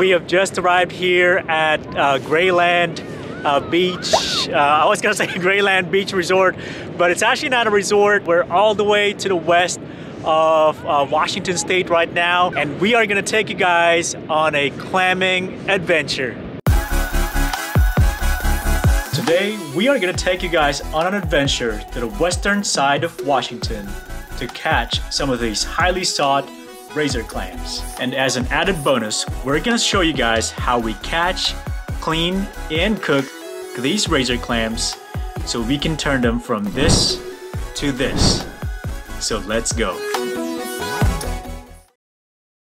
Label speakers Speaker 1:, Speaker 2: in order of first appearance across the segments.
Speaker 1: We have just arrived here at uh, Grayland uh, Beach. Uh, I was gonna say Grayland Beach Resort, but it's actually not a resort. We're all the way to the west of uh, Washington State right now, and we are gonna take you guys on a clamming adventure. Today, we are gonna take you guys on an adventure to the western side of Washington to catch some of these highly sought razor clams. And as an added bonus, we're gonna show you guys how we catch, clean, and cook these razor clams so we can turn them from this to this. So let's go.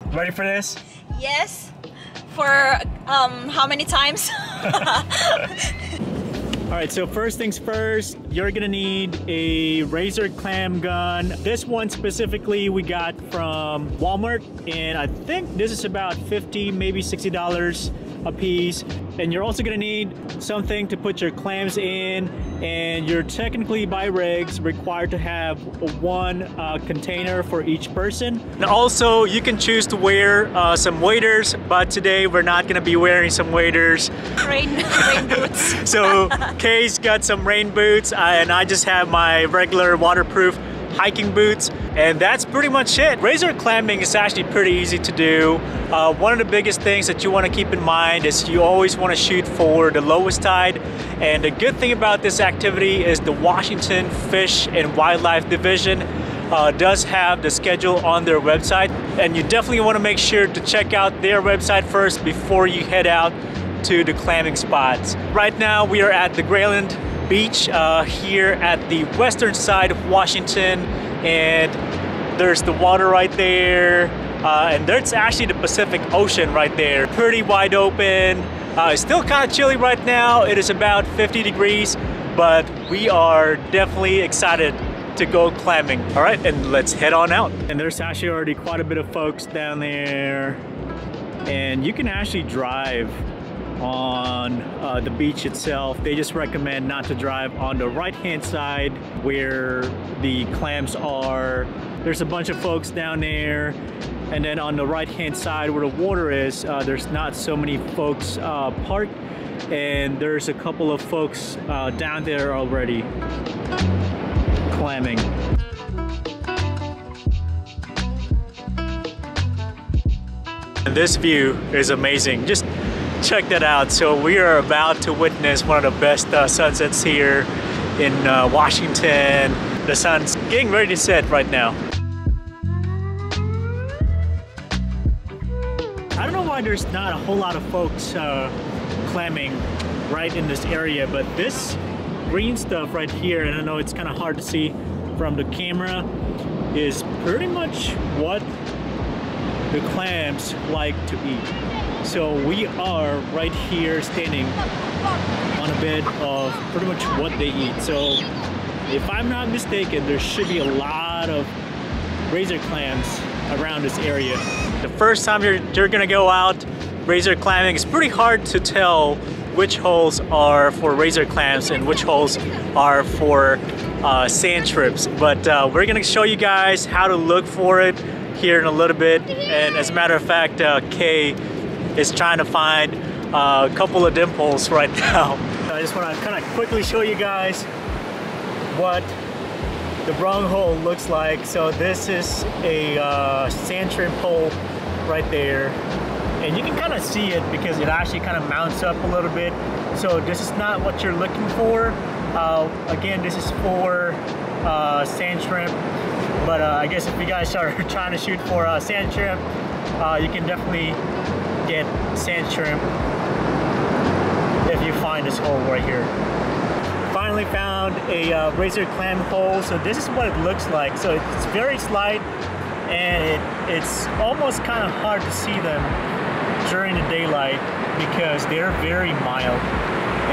Speaker 1: Ready for this?
Speaker 2: Yes. For um, how many times?
Speaker 1: All right, so first things first, you're gonna need a razor clam gun. This one specifically we got from Walmart, and I think this is about 50, maybe $60 a piece. And you're also gonna need something to put your clams in and you're technically by regs required to have one uh, container for each person. And also you can choose to wear uh, some waders, but today we're not gonna be wearing some waders.
Speaker 2: Rain, rain boots.
Speaker 1: so Kaye's got some rain boots uh, and I just have my regular waterproof hiking boots, and that's pretty much it. Razor clamming is actually pretty easy to do. Uh, one of the biggest things that you want to keep in mind is you always want to shoot for the lowest tide, and the good thing about this activity is the Washington Fish and Wildlife Division uh, does have the schedule on their website, and you definitely want to make sure to check out their website first before you head out to the clamming spots. Right now we are at the Grayland beach uh, here at the western side of Washington and there's the water right there uh, and there's actually the Pacific Ocean right there. Pretty wide open. Uh, it's still kind of chilly right now. It is about 50 degrees but we are definitely excited to go clamming all right and let's head on out. And there's actually already quite a bit of folks down there. And you can actually drive on uh, the beach itself. They just recommend not to drive on the right hand side where the clams are. There's a bunch of folks down there and then on the right hand side where the water is, uh, there's not so many folks uh, parked and there's a couple of folks uh, down there already clamming. And this view is amazing. Just check that out. So we are about to witness one of the best uh, sunsets here in uh, Washington. The sun's getting ready to set right now. I don't know why there's not a whole lot of folks uh, clamming right in this area, but this green stuff right here, and I know it's kind of hard to see from the camera, is pretty much what the clams like to eat. So we are right here standing on a bed of pretty much what they eat. So if I'm not mistaken, there should be a lot of razor clams around this area. The first time you're, you're gonna go out razor clamming, it's pretty hard to tell which holes are for razor clams and which holes are for uh, sand shrimps. But uh, we're gonna show you guys how to look for it here in a little bit. And as a matter of fact, uh, Kaye is trying to find a couple of dimples right now. I just want to kind of quickly show you guys what the brung hole looks like. So this is a uh, sand shrimp hole right there. And you can kind of see it because it actually kind of mounts up a little bit. So this is not what you're looking for. Uh, again, this is for uh, sand shrimp. But uh, I guess if you guys are trying to shoot for uh, sand shrimp, uh, you can definitely get sand shrimp if you find this hole right here. Finally found a uh, razor clam hole. So this is what it looks like. So it's very slight and it, it's almost kind of hard to see them during the daylight because they're very mild.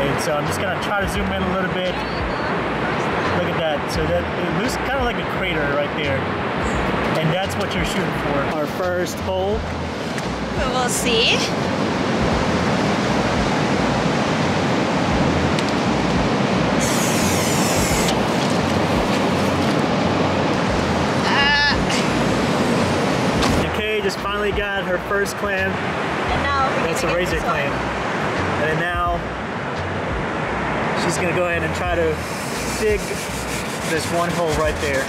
Speaker 1: And so I'm just gonna try to zoom in a little bit. Look at that. So that it looks kind of like a crater right there. And that's what you're shooting for. Our first hole
Speaker 2: we will see.
Speaker 1: Uh, just finally got her first clam.
Speaker 2: And now
Speaker 1: That's a razor
Speaker 2: one.
Speaker 1: clam. And now she's gonna go ahead and try to dig this one hole right there.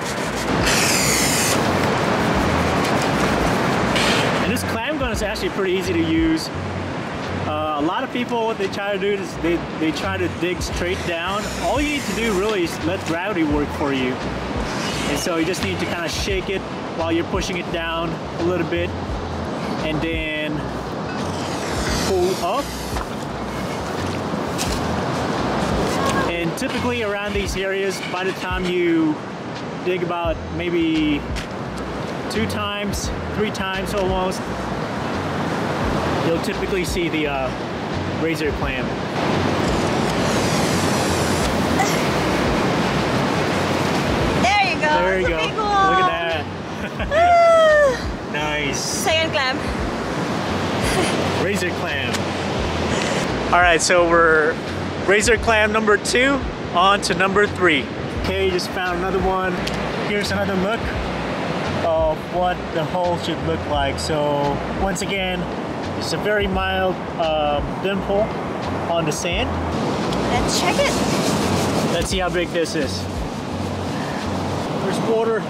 Speaker 1: And this clam gun is actually pretty easy to use. Uh, a lot of people, what they try to do is they, they try to dig straight down. All you need to do really is let gravity work for you. And so you just need to kind of shake it while you're pushing it down a little bit and then pull up. And typically around these areas, by the time you dig about maybe two times, three times almost, you'll typically see the uh, razor clam.
Speaker 2: There you go.
Speaker 1: There you go. Look at that. Nice.
Speaker 2: Second clam.
Speaker 1: razor clam. All right, so we're razor clam number two on to number three. Okay, just found another one. Here's another look of what the hole should look like. So once again, it's a very mild um, dimple on the sand.
Speaker 2: Let's check it.
Speaker 1: Let's see how big this is. There's water.
Speaker 2: No.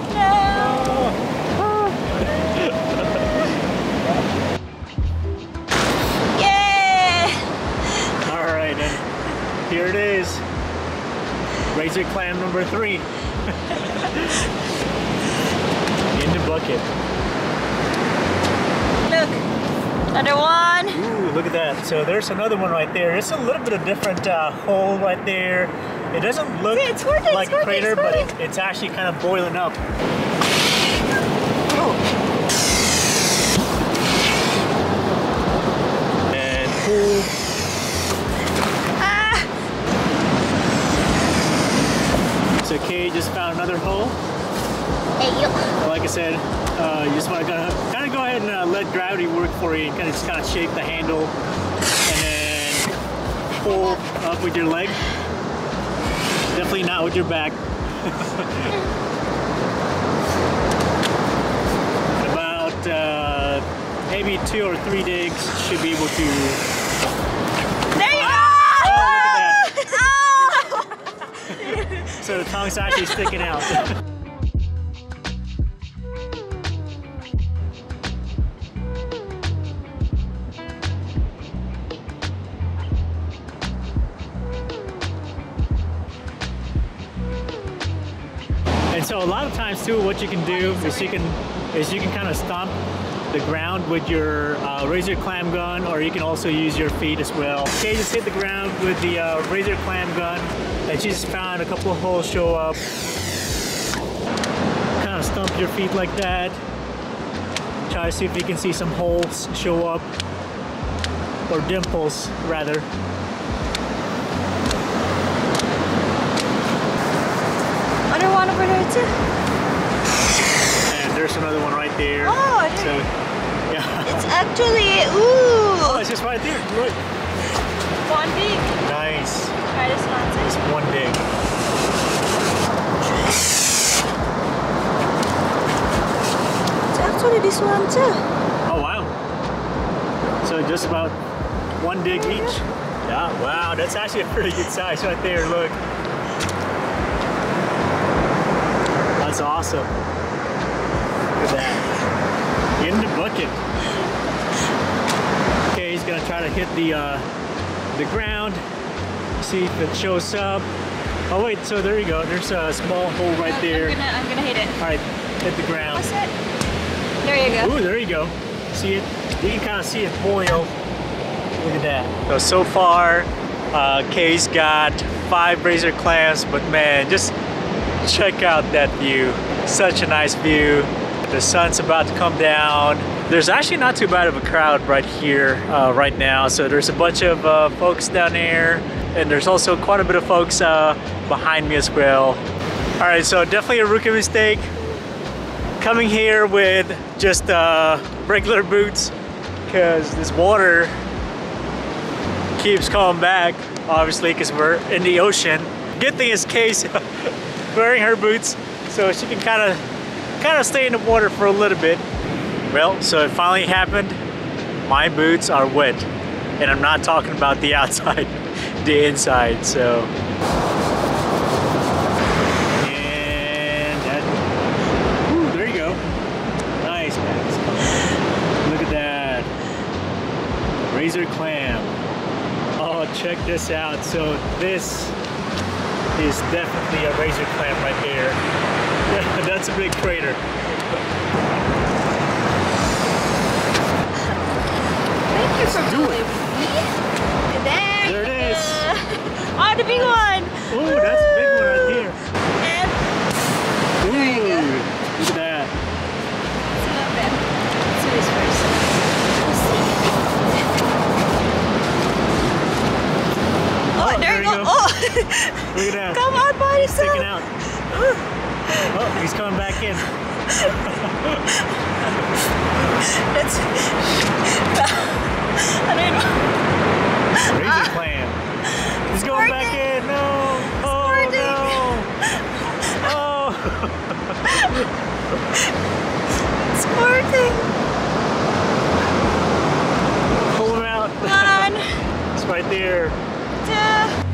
Speaker 2: Yay!
Speaker 1: All right, and here it is. Razor clam number three. In the bucket.
Speaker 2: Look. Another one.
Speaker 1: Ooh, look at that. So there's another one right there. It's a little bit of different uh, hole right there. It doesn't look
Speaker 2: it's working,
Speaker 1: like
Speaker 2: it's
Speaker 1: crater, but it, it's actually kind of boiling up. And pull.
Speaker 2: Ah!
Speaker 1: So Kaye just found another hole.
Speaker 2: Hey, you.
Speaker 1: Like I said, uh, you just want to kind of go ahead and uh, let gravity work for you kind of just kind of shake the handle and then pull up with your leg. Definitely not with your back. About uh, maybe two or three digs should be able to.
Speaker 2: There you go!
Speaker 1: look! So the tongue's actually sticking out. a lot of times too, what you can do is you can is you can kind of stomp the ground with your uh, razor clam gun, or you can also use your feet as well. Okay, just hit the ground with the uh, razor clam gun, and she just found a couple of holes show up. Kind of stomp your feet like that. Try to see if you can see some holes show up, or dimples rather.
Speaker 2: Another one over there too.
Speaker 1: And there's another one right there.
Speaker 2: Oh,
Speaker 1: so yeah.
Speaker 2: It's actually,
Speaker 1: Oh, it's just right there. Look.
Speaker 2: one big.
Speaker 1: Nice.
Speaker 2: Try this one
Speaker 1: Just one dig.
Speaker 2: It's actually this one too.
Speaker 1: Oh wow. So just about one dig oh, each. Yeah, wow, that's actually a pretty good size right there, look. That's awesome. Look at that. In the bucket. Okay, he's gonna try to hit the uh, the ground, see if it shows up. Oh wait, so there you go. There's a small hole right there.
Speaker 2: I'm gonna, I'm gonna hit it.
Speaker 1: All right, hit the ground.
Speaker 2: What's it? There you go.
Speaker 1: Ooh, there you go. See it? You can kind of see it boil. Look at that. So, so far, uh, Kaye's got five razor clams, but man, just check out that view. Such a nice view. The sun's about to come down. There's actually not too bad of a crowd right here uh, right now. So there's a bunch of uh, folks down there, and there's also quite a bit of folks uh, behind me as well. All right, so definitely a rookie mistake coming here with just uh, regular boots because this water keeps coming back obviously because we're in the ocean good thing is Kaye's wearing her boots so she can kind of kind of stay in the water for a little bit well so it finally happened my boots are wet And I'm not talking about the outside, the inside, so. And that, ooh, there you go. Nice. Look at that. Razor clam. Oh, check this out. So this is definitely a razor clam right there. That's a big crater.
Speaker 2: Thank you for
Speaker 1: do
Speaker 2: going
Speaker 1: it.
Speaker 2: There,
Speaker 1: There it is.
Speaker 2: oh, the big one.
Speaker 1: Ooh, that's big one right there.
Speaker 2: And
Speaker 1: Ooh,
Speaker 2: There you go.
Speaker 1: look at that.
Speaker 2: some of them. Let's do this first. Let's see. Oh, there, you go. Oh,
Speaker 1: Look at that.
Speaker 2: come on, buddy.
Speaker 1: Sticking
Speaker 2: Stop.
Speaker 1: out. Oh, he's coming back in.
Speaker 2: That's. I don't know.
Speaker 1: Razor clam. He's going back in. No. Oh,
Speaker 2: Squirting.
Speaker 1: no. Oh.
Speaker 2: Squirting.
Speaker 1: Pull him out.
Speaker 2: One,
Speaker 1: It's right there.
Speaker 2: two.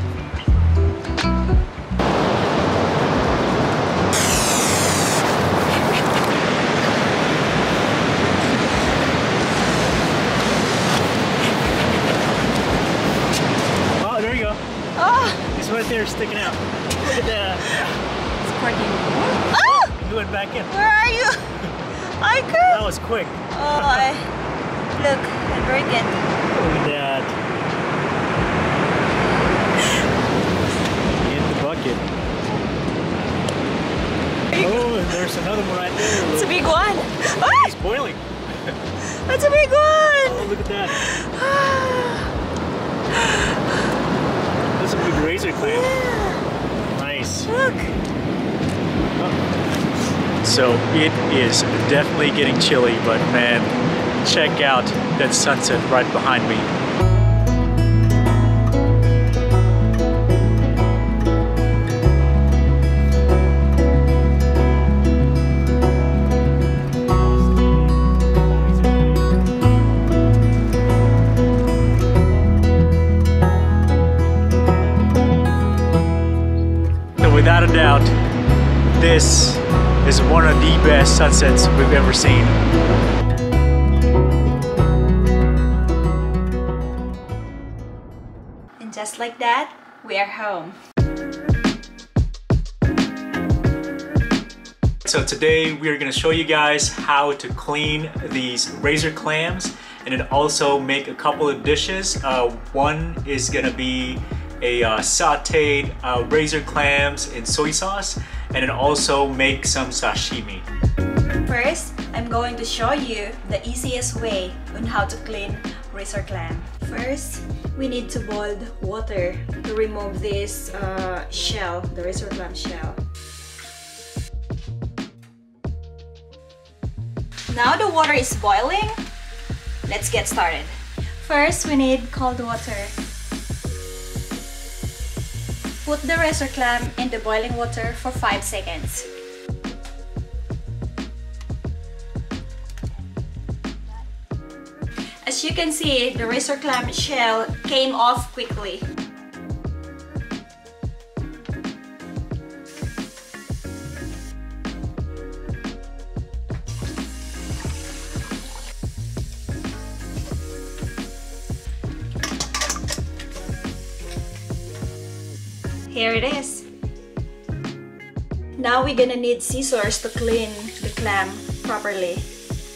Speaker 1: Oh, He's sticking out. Look at that.
Speaker 2: squirting. Oh,
Speaker 1: He went back in.
Speaker 2: where are you? I
Speaker 1: That was quick.
Speaker 2: Oh, I, look, I break it.
Speaker 1: Look at that. In the bucket. Oh, and there's another one right there.
Speaker 2: It's a big one. Ah,
Speaker 1: boiling.
Speaker 2: that's a big
Speaker 1: Oh,
Speaker 2: one.
Speaker 1: look at that. That's a big razor clam.
Speaker 2: Yeah,
Speaker 1: Nice.
Speaker 2: look.
Speaker 1: So it is definitely getting chilly, but man, check out that sunset right behind me. This is one of the best sunsets we've ever seen.
Speaker 2: And just like that, we are home.
Speaker 1: So today we are going to show you guys how to clean these razor clams and then also make a couple of dishes. Uh, one is going to be a uh, sauteed uh, razor clams in soy sauce and then also make some sashimi.
Speaker 2: First, I'm going to show you the easiest way on how to clean razor clam. First, we need to boil water to remove this uh, shell, the razor clam shell. Now the water is boiling. Let's get started. First, we need cold water. Put the razor clam in the boiling water for 5 seconds. As you can see, the razor clam shell came off quickly. Here it is. Now we're gonna need scissors to clean the clam properly.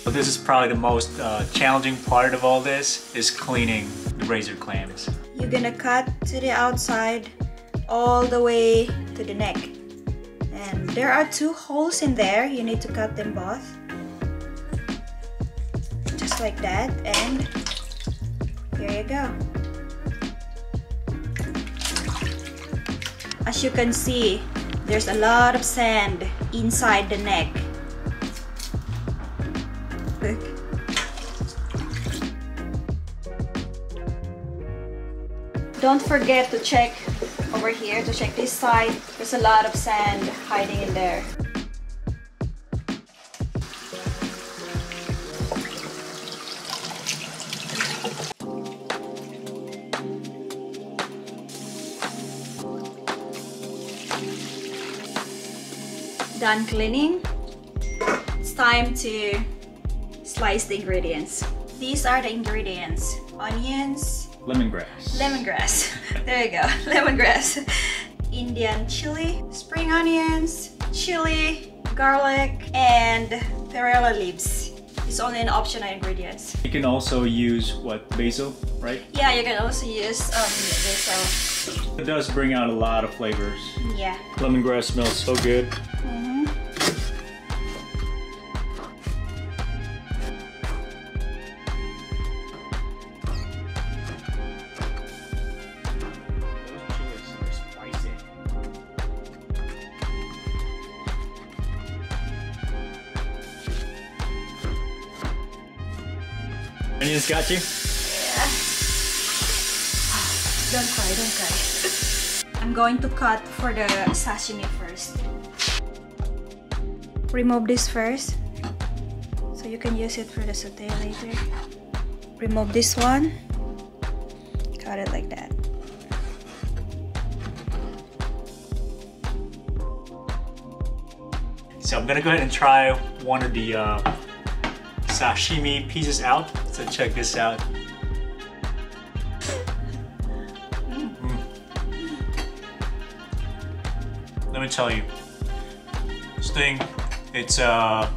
Speaker 1: This is probably the most uh, challenging part of all this is cleaning the razor clams.
Speaker 2: You're gonna cut to the outside all the way to the neck. And there are two holes in there. You need to cut them both. Just like that. And here you go. As you can see, there's a lot of sand inside the neck. Look. Don't forget to check over here, to check this side. There's a lot of sand hiding in there. Done cleaning, it's time to slice the ingredients. These are the ingredients. Onions,
Speaker 1: lemongrass.
Speaker 2: Lemongrass. there you go. Lemongrass. Indian chili, spring onions, chili, garlic, and perilla leaves. It's only an optional ingredients.
Speaker 1: You can also use what basil, right?
Speaker 2: Yeah, you can also use um, basil.
Speaker 1: It does bring out a lot of flavors.
Speaker 2: Yeah.
Speaker 1: Lemongrass smells so good.
Speaker 2: Mm -hmm.
Speaker 1: Onions got you?
Speaker 2: Yeah. Don't cry, don't cry. I'm going to cut for the sashimi first. Remove this first. So you can use it for the saute later. Remove this one. Cut it like that.
Speaker 1: So I'm gonna go ahead and try one of the uh, sashimi pieces out. So check this out. Mm. Let me tell you, this thing, it's uh,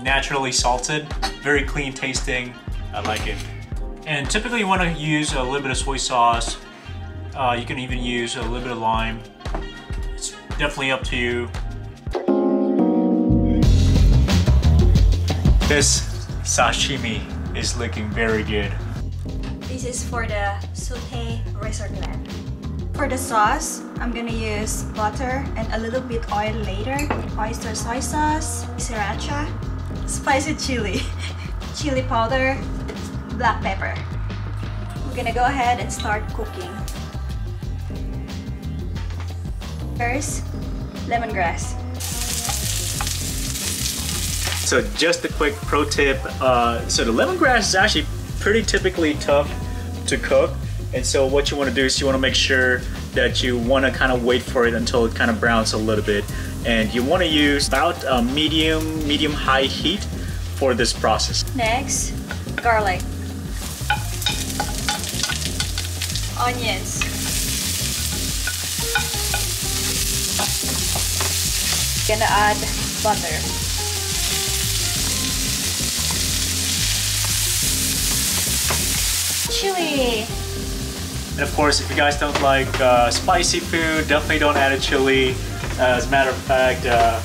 Speaker 1: naturally salted, very clean tasting. I like it. And typically you want to use a little bit of soy sauce. Uh, you can even use a little bit of lime. It's definitely up to you. This sashimi is looking very good.
Speaker 2: This is for the saute razor clam. For the sauce, I'm gonna use butter and a little bit oil later. Oyster soy sauce, sriracha, spicy chili, chili powder, black pepper. We're gonna go ahead and start cooking. First, lemongrass.
Speaker 1: So just a quick pro tip. Uh, so the lemongrass is actually pretty typically tough to cook. And so what you want to do is you want to make sure that you want to kind of wait for it until it kind of browns a little bit. And you want to use about a medium, medium high heat for this process.
Speaker 2: Next, garlic. Onions. Gonna add butter. Chili.
Speaker 1: And of course, if you guys don't like uh, spicy food, definitely don't add a chili. Uh, as a matter of fact, uh,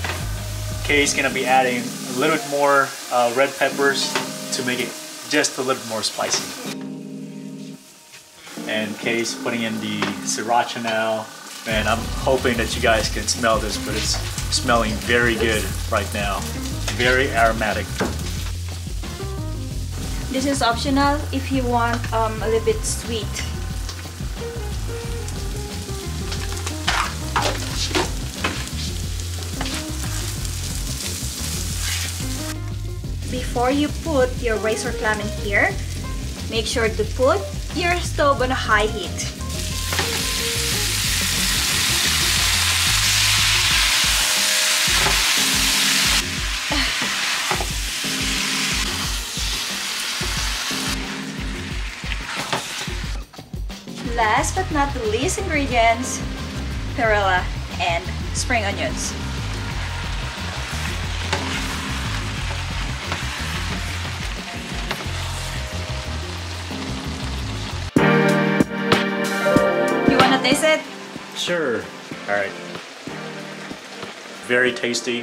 Speaker 1: Kaye's gonna be adding a little bit more uh, red peppers to make it just a little bit more spicy. And Kaye's putting in the sriracha now. And I'm hoping that you guys can smell this, but it's smelling very good right now. Very aromatic.
Speaker 2: This is optional if you want um, a little bit sweet. Before you put your razor clam in here, make sure to put your stove on a high heat. Last but not the least ingredients, perilla and spring onions. You wanna taste it?
Speaker 1: Sure. All right. Very tasty.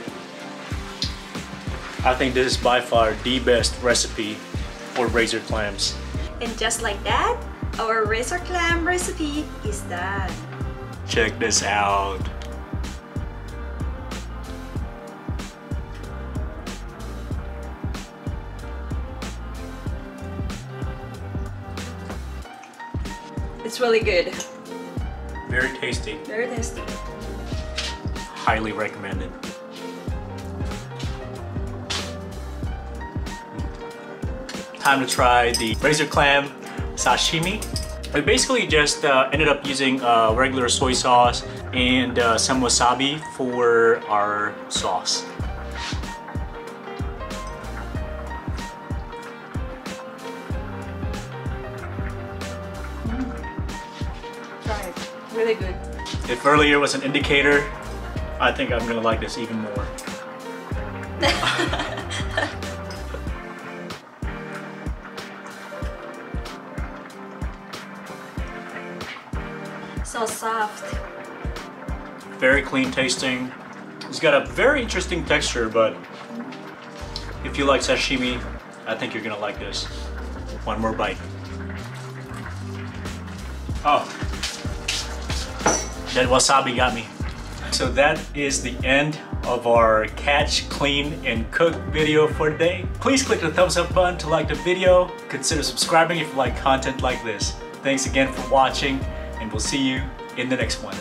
Speaker 1: I think this is by far the best recipe for razor clams.
Speaker 2: And just like that, our razor clam recipe is done.
Speaker 1: Check this out.
Speaker 2: It's really good.
Speaker 1: Very tasty.
Speaker 2: Very tasty.
Speaker 1: Highly recommended. Time to try the razor clam sashimi. I basically just uh, ended up using uh, regular soy sauce and uh, some wasabi for our sauce.
Speaker 2: Right. Really good.
Speaker 1: If earlier was an indicator, I think I'm gonna like this even more. Very clean tasting. It's got a very interesting texture, but if you like sashimi, I think you're gonna like this. One more bite. Oh, that wasabi got me. So that is the end of our catch, clean, and cook video for today. Please click the thumbs up button to like the video. Consider subscribing if you like content like this. Thanks again for watching, and we'll see you in the next one.